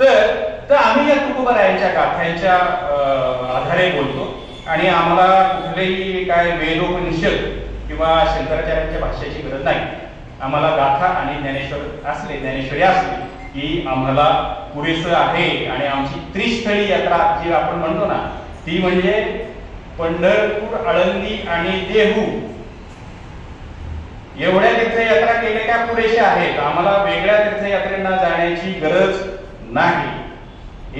तर तर आम्ही या तुकोबारायांच्या गाथ्यांच्या आधारे बोलतो. आणि आम्हाला कुठलेही काय वेदोपनिषद किंवा शंकराचार्यांच्या भाष्याची गरज नाही. आम्हाला गाथा आणि ज्ञानेश्वर असले ज्ञानेश्वरी असले की आम्हाला पुरेसं आहे. आणि आमची त्रिस्थळी यात्रा जी आपण म्हणतो ना ती म्हणजे पंढरपूर आळंदी आणि देहू. एवढ्या तीर्थयात्रा केल्या त्या पुरेशा आहेत. आम्हाला वेगळ्या तीर्थयात्रेंना जाण्याची गरज नाही.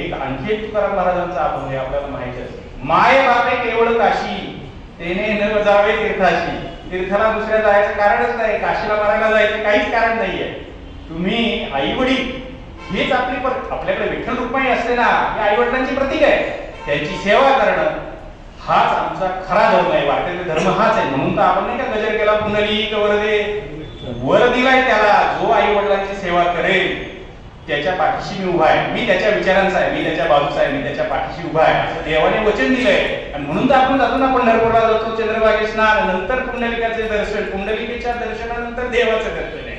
एक आणखी तुकाराम महाराजांचा अभंग आहे आपल्याला माहिती असेल माय बापे केवळ काशी तेने न जावे तीर्थाशी. तीर्थाला दुसऱ्या जायचं कारणच नाही. काशीला मारायला जायचं काहीच कारण नाहीये. तुम्ही आई वडील हेच आपली पर- आपल्याकडे विठ्ठल रुक्माई असते ना हे आई वडिलांची प्रतीक आहे. त्यांची सेवा करणं हाच आमचा खरा धर्म आहे. वाटेल धर्म हाच आहे. म्हणून तर आपण नाही का गजर केला पुंडलिक वरदे. वर दिलाय त्याला जो आई वडिलांची सेवा करेल. त्याच्या पाठीशी मी उभा आहे. मी त्याच्या विचारांचा आहे. मी त्याच्या बाजूचा आहे. मी त्याच्या पाठीशी उभा आहे. असं देवाने वचन दिलंय. आणि म्हणून तर आपण जातो ना पंढरपूरला जातो. चंद्रभागे स्नान नंतर कुंडलिकाचे दर्शन पुंडलिकेच्या दर्शनानंतर देवाचं दर्शन आहे.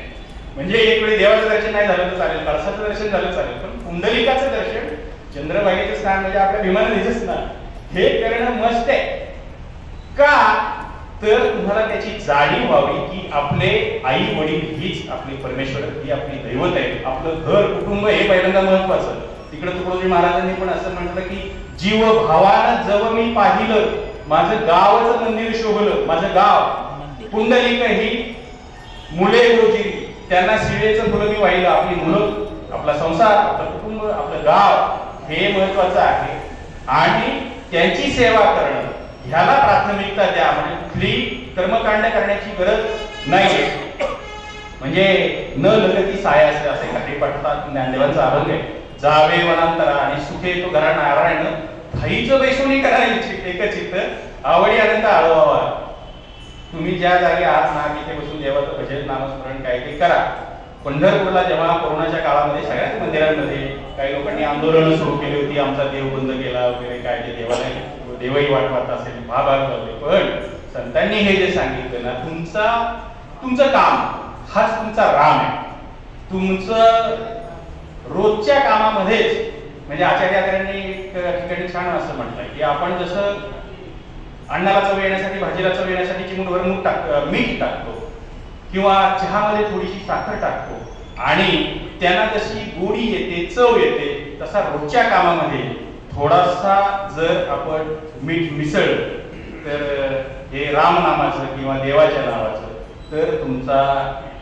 म्हणजे एक वेळी देवाचं दर्शन नाही झालं तर चालेल. कळसाचं दर्शन झालं चालेल. पण पुंडलिकाचं दर्शन चंद्रभागेचं स्नान म्हणजे आपल्या विमान दिसत ना हे करणं मस्त आहे. का? तर तुम्हाला त्याची जाणीव व्हावी की आपले आई वडील हीच आपली परमेश्वर ही आपली दैवत आहे. आपलं घर कुटुंब हे पहिल्यांदा महत्वाचं. तिकडे तुकडोजी महाराजांनी पण असं म्हटलं की जीव भावानं जव मी पाहिलं माझं गावच मंदिर शोभलं माझं गाव. पुंडलिक ही मुले रोजी त्यांना शिळेचं फुलं मी वाहिलं आपली मुलं आपला संसार आपलं कुटुंब आपलं गाव हे महत्वाचं आहे. आणि त्यांची सेवा करणं ह्याला प्राथमिकता द्या. म्हणजे कुठली कर्मकांड करण्याची गरज नाहीये. म्हणजे न लगती साया असे असे काही पडतात. ज्ञानदेवांचा अभंग आहे. जावे वनांतरा आणि सुखे तो घरा नारायण. थाईचं बेसुनी करायची एकचित्त. आवडी आनंद आळवावा तुम्ही ज्या जागी आहात ना तिथे बसून देवाचं भजन नामस्मरण काय ते करा. पंढरपूरला जेव्हा कोरोनाच्या काळामध्ये सगळ्याच मंदिरांमध्ये काही लोकांनी आंदोलनं सुरू केली होती. आमचा देव बंद केला वगैरे काय ते देवाला देवही वाटवात असेल भाग होते. पण संतांनी हे जे सांगितलं ना तुमचा तुमचं काम हाच तुमचा राम आहे. तुमचं रोजच्या कामामध्येच म्हणजे आचार्याकरांनी एक ठिकाणी छान असं म्हटलंय की आपण जसं अण्णाला चव येण्यासाठी भाजीला चव येण्यासाठी चिमूटभर मीठ टाक मीठ टाकतो किंवा चहामध्ये थोडीशी साखर टाकतो आणि त्यांना जशी गोडी येते चव येते तसा रोजच्या कामामध्ये थोडासा जर आपण मीठ मिसळ तर हे रामनामाचं किंवा देवाच्या नावाचं तर तुमचा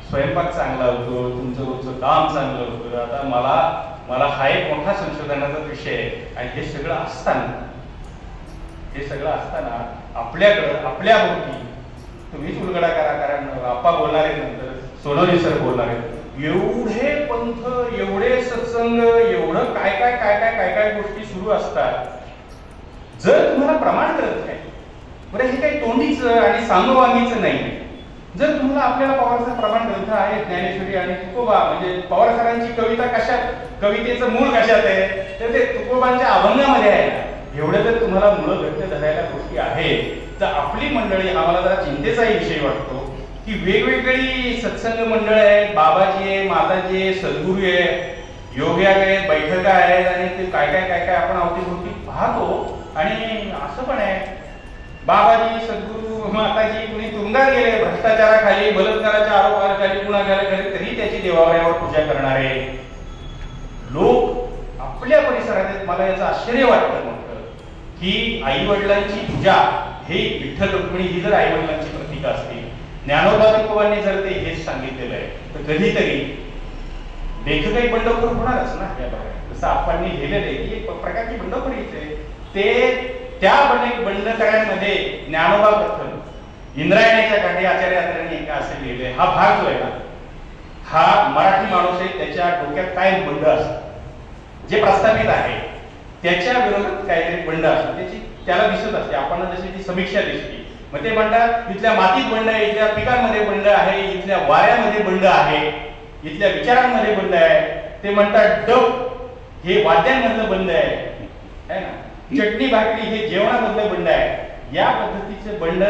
स्वयंपाक चांगला होतो तुमचं रोजचं काम चांगलं होतं. आता मला मला हा एक मोठा संशोधनाचा विषय आहे आणि हे सगळं असताना हे सगळं असताना आपल्याकडं आपल्या भोवती तुम्हीच उलगडा करा कारण आप्पा बोलणार आहेत नंतर सोनोरी सर बोलणार आहे एवढे पंथ एवढे सत्संग एवढं काय काय काय काय काय काय गोष्टी सुरू असतात. जर तुम्हाला प्रमाण करत नाही बरं हे काही तोंडीच आणि सांगवांगीचं नाही. जर तुम्हाला आपल्याला पवारचा प्रमाण ग्रंथ आहे ज्ञानेश्वरी आणि तुकोबा म्हणजे पवार सरांची कविता कशा कवितेचं मूळ कशात आहे तर ते तुकोबांच्या अभंगामध्ये आहे. एवढं जर तुम्हाला मुलं घट्ट धरायला गोष्टी आहेत. तर आपली मंडळी आम्हाला जरा चिंतेचाही विषय वाटतो. की वेगवेगळी सत्संग मंडळ आहेत बाबाजी आहे माताजी आहे सद्गुरू आहे योग्या आहेत बैठका आहेत आणि ते काय काय काय काय आपण अवतीभोवती पाहतो. आणि असं पण आहे बाबाजी सद्गुरू माताजी कुणी तुरुंगात गेले भ्रष्टाचाराखाली बलात्काराच्या आरोपाखाली गुन्हागाराखाली तरी त्याची देवालयावर पूजा करणारे. लोक आपल्या परिसरात आहेत मला याचं आश्चर्य वाटतं म्हटलं की आई वडिलांची पूजा हे विठ्ठल रुक्मिणी ही जर आई वडिलांची प्रतीक असतील ज्ञानोबा तुकोबांनी जर ते हेच सांगितलेलं आहे तर कधीतरी लेखकही बंडखोर होणारच ना या भागात जसं आपण लिहिलेलं आहे की एक प्रकारची बंडखोरीच आहे. ते त्या बंड बंडकऱ्यांमध्ये ज्ञानोबा कथन इंद्रायणीच्या काठी आचार्य आचार्यांनी असे लिहिले हा भाग जो आहे ना हा मराठी माणूस आहे त्याच्या डोक्यात काय बंड असत? जे प्रस्तावित आहे त्याच्या विरोधात काहीतरी बंड असतो. त्याची त्याला दिसत असते. आपण जशी ती समीक्षा दिसते. मग ते म्हणतात इथल्या मातीत बंड आहे इथल्या पिकांमध्ये बंड आहे इथल्या वाऱ्यामध्ये बंड आहे इथल्या विचारांमध्ये बंड आहे. ते म्हणतात डब हे वाद्यांमधलं बंड आहे. ना? चटणी भाकरी हे जेवणामधलं बंड आहे. या पद्धतीचे बंड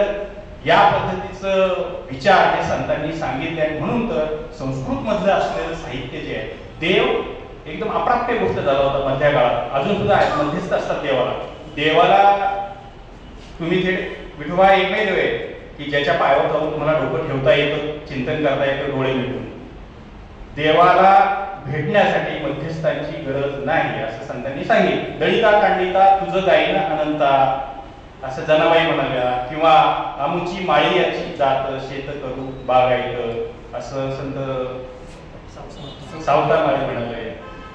या पद्धतीचं विचार हे संतांनी सांगितले आहे म्हणून तर संस्कृत मधलं असलेलं साहित्य जे आहे देव एकदम अप्राप्य गोष्ट झाला होता मध्या काळात. अजून सुद्धा मध्यस्थ असतात देवाला. देवाला तुम्ही जे विठोबा एकमेव देव आहे की ज्याच्या पायावर जाऊन तुम्हाला डोकं ठेवता येतं चिंतन करता येतं डोळे मिटून. देवाला भेटण्यासाठी मध्यस्थांची गरज नाही असं संतांनी सांगितलं. दळिता कांडिता तुझं गायन अनंता असं जनाबाई म्हणाल्या. किंवा आमची माळी याची जात शेत करू बागायत असं संत सावकार माळी म्हणाले.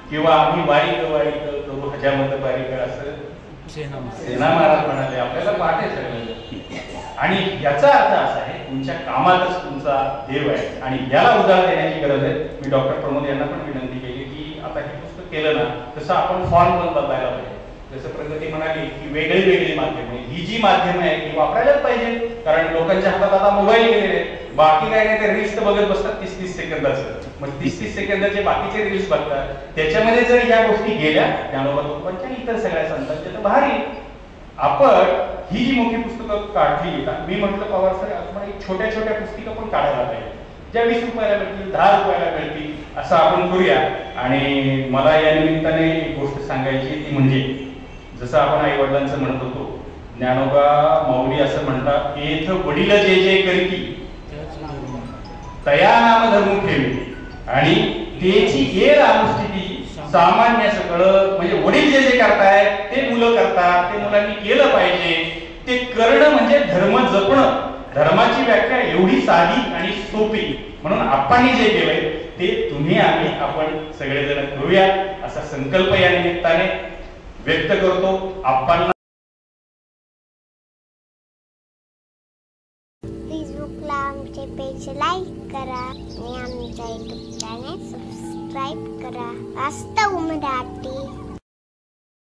किंवा आम्ही वारीक वारीक करू हजामत बारीक असं सेना महाराज. म्हणाले आपल्याला पाठ सगळं म्हणजे. आणि याचा अर्थ असा आहे तुमच्या कामातच तुमचा देव आहे. आणि याला उदाहरण देण्याची गरज आहे. मी डॉक्टर प्रमोद यांना पण विनंती केली की आता हे पुस्तक केलं ना तसं आपण फॉर्म पण बदलायला पाहिजे. जसं प्रगती म्हणाली की वेगळी वेगळी माध्यम ही जी माध्यम आहे ती वापरायलाच पाहिजे कारण लोकांच्या हातात आता मोबाईल गेलेले आहेत. बाकी काय नाही ते रील्स तर बघत बसतात तीस तीस सेकंदाचं. मग तीस तीस सेकंदाचे बाकीचे रील्स बघतात. त्याच्यामध्ये जर या गोष्टी गेल्या ज्ञानोबा तुकोबांच्या इतर सगळ्या संतांच्या तर भारी. आपण ही जी मोठी पुस्तकं काढली मी म्हटलं पवार सर आपण एक छोट्या छोट्या पुस्तिका पण काढायला पाहिजे ज्या वीस रुपयाला मिळतील दहा रुपयाला मिळतील असं आपण करूया. आणि मला या निमित्ताने एक गोष्ट सांगायची ती म्हणजे जसं आपण आई वडिलांचं म्हणत होतो ज्ञानोबा माऊली असं म्हणतात एथ वडील जे जे करती तया नाम धर्म ठेवी. आणि त्याची हे रामस्थिती सामान्य सगळं म्हणजे वडील जे जे करताय ते मुलं करतात ते मुलांनी केलं पाहिजे. ते करणं म्हणजे धर्म जपणं. धर्माची व्याख्या एवढी साधी आणि सोपी. म्हणून आपण जे केलंय ते तुम्ही आम्ही आपण सगळेजण करूया असा संकल्प या निमित्ताने व्यक्त करतो. आपण फेसबुकला आमचे पेज लाईक करा आणि आमच्या युट्यूब चॅनेल सबस्क्राईब करा. वास्तव मराठी.